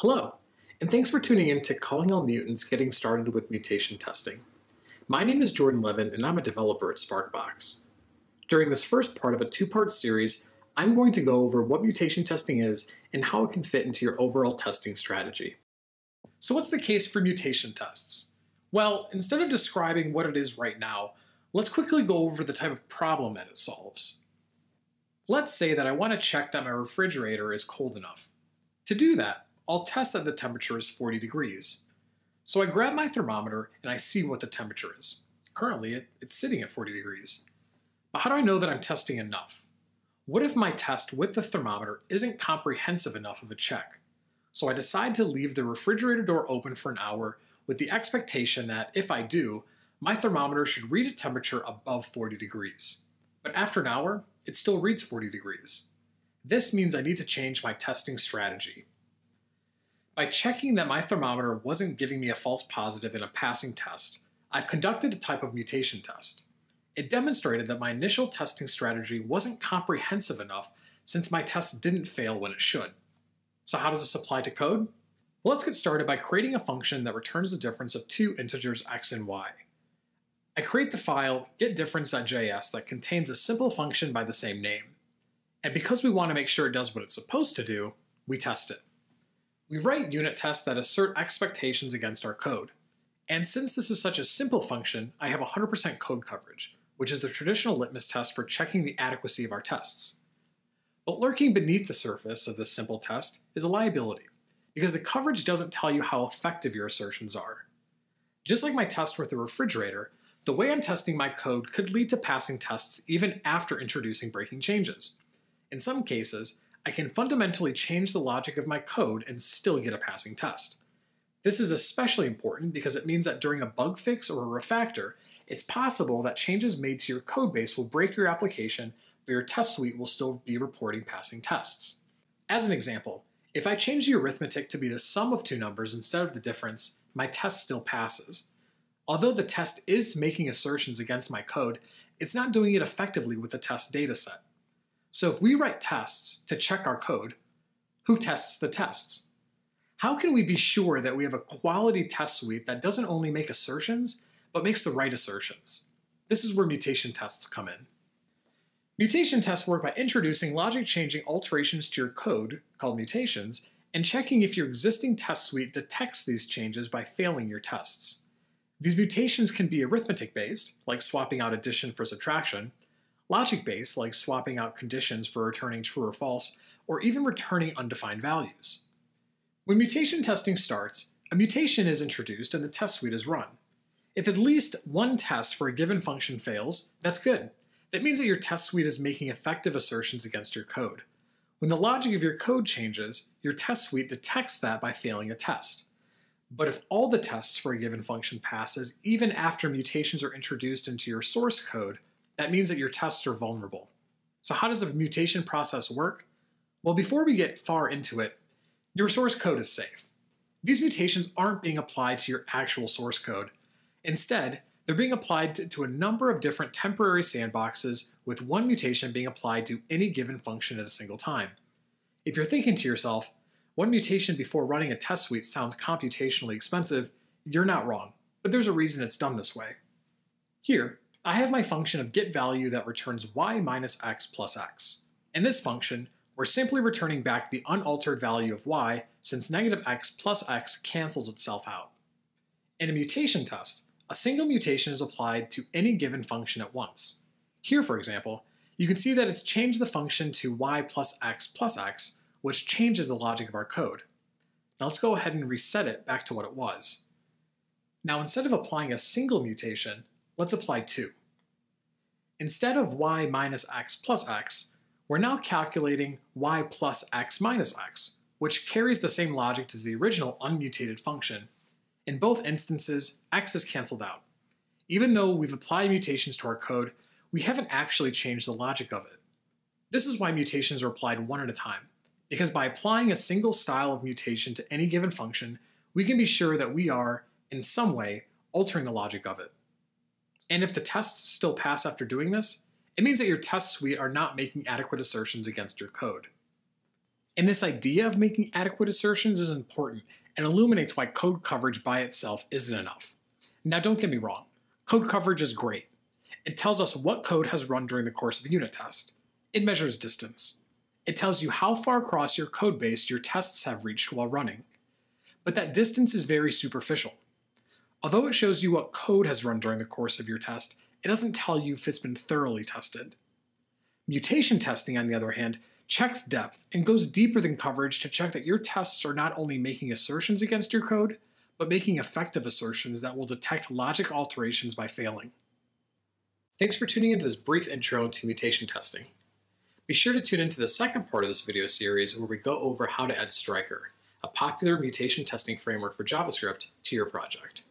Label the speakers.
Speaker 1: Hello, and thanks for tuning in to Calling All Mutants Getting Started with Mutation Testing. My name is Jordan Leven, and I'm a developer at Sparkbox. During this first part of a two part series, I'm going to go over what mutation testing is and how it can fit into your overall testing strategy. So, what's the case for mutation tests? Well, instead of describing what it is right now, let's quickly go over the type of problem that it solves. Let's say that I want to check that my refrigerator is cold enough. To do that, I'll test that the temperature is 40 degrees. So I grab my thermometer and I see what the temperature is. Currently, it, it's sitting at 40 degrees. But how do I know that I'm testing enough? What if my test with the thermometer isn't comprehensive enough of a check? So I decide to leave the refrigerator door open for an hour with the expectation that if I do, my thermometer should read a temperature above 40 degrees. But after an hour, it still reads 40 degrees. This means I need to change my testing strategy. By checking that my thermometer wasn't giving me a false positive in a passing test, I've conducted a type of mutation test. It demonstrated that my initial testing strategy wasn't comprehensive enough since my test didn't fail when it should. So how does this apply to code? Well, let's get started by creating a function that returns the difference of two integers x and y. I create the file getDifference.js that contains a simple function by the same name. And because we want to make sure it does what it's supposed to do, we test it. We write unit tests that assert expectations against our code. And since this is such a simple function, I have 100% code coverage, which is the traditional litmus test for checking the adequacy of our tests. But lurking beneath the surface of this simple test is a liability, because the coverage doesn't tell you how effective your assertions are. Just like my test with the refrigerator, the way I'm testing my code could lead to passing tests even after introducing breaking changes. In some cases, I can fundamentally change the logic of my code and still get a passing test. This is especially important because it means that during a bug fix or a refactor, it's possible that changes made to your codebase will break your application, but your test suite will still be reporting passing tests. As an example, if I change the arithmetic to be the sum of two numbers instead of the difference, my test still passes. Although the test is making assertions against my code, it's not doing it effectively with the test dataset. So if we write tests to check our code, who tests the tests? How can we be sure that we have a quality test suite that doesn't only make assertions, but makes the right assertions? This is where mutation tests come in. Mutation tests work by introducing logic changing alterations to your code, called mutations, and checking if your existing test suite detects these changes by failing your tests. These mutations can be arithmetic based, like swapping out addition for subtraction, logic-based, like swapping out conditions for returning true or false, or even returning undefined values. When mutation testing starts, a mutation is introduced and the test suite is run. If at least one test for a given function fails, that's good. That means that your test suite is making effective assertions against your code. When the logic of your code changes, your test suite detects that by failing a test. But if all the tests for a given function passes, even after mutations are introduced into your source code, that means that your tests are vulnerable. So how does the mutation process work? Well, before we get far into it, your source code is safe. These mutations aren't being applied to your actual source code. Instead, they're being applied to, a number of different temporary sandboxes with one mutation being applied to any given function at a single time. If you're thinking to yourself, one mutation before running a test suite sounds computationally expensive, you're not wrong, but there's a reason it's done this way. Here, I have my function of get value that returns y minus x plus x. In this function, we're simply returning back the unaltered value of y since negative x plus x cancels itself out. In a mutation test, a single mutation is applied to any given function at once. Here, for example, you can see that it's changed the function to y plus x plus x, which changes the logic of our code. Now let's go ahead and reset it back to what it was. Now instead of applying a single mutation, let's apply 2. Instead of y minus x plus x, we're now calculating y plus x minus x, which carries the same logic as the original unmutated function. In both instances, x is cancelled out. Even though we've applied mutations to our code, we haven't actually changed the logic of it. This is why mutations are applied one at a time, because by applying a single style of mutation to any given function, we can be sure that we are, in some way, altering the logic of it. And if the tests still pass after doing this, it means that your test suite are not making adequate assertions against your code. And this idea of making adequate assertions is important and illuminates why code coverage by itself isn't enough. Now, don't get me wrong, code coverage is great. It tells us what code has run during the course of a unit test. It measures distance. It tells you how far across your code base your tests have reached while running. But that distance is very superficial. Although it shows you what code has run during the course of your test, it doesn't tell you if it's been thoroughly tested. Mutation testing, on the other hand, checks depth and goes deeper than coverage to check that your tests are not only making assertions against your code, but making effective assertions that will detect logic alterations by failing. Thanks for tuning into this brief intro into mutation testing. Be sure to tune into the second part of this video series where we go over how to add Stryker, a popular mutation testing framework for JavaScript, to your project.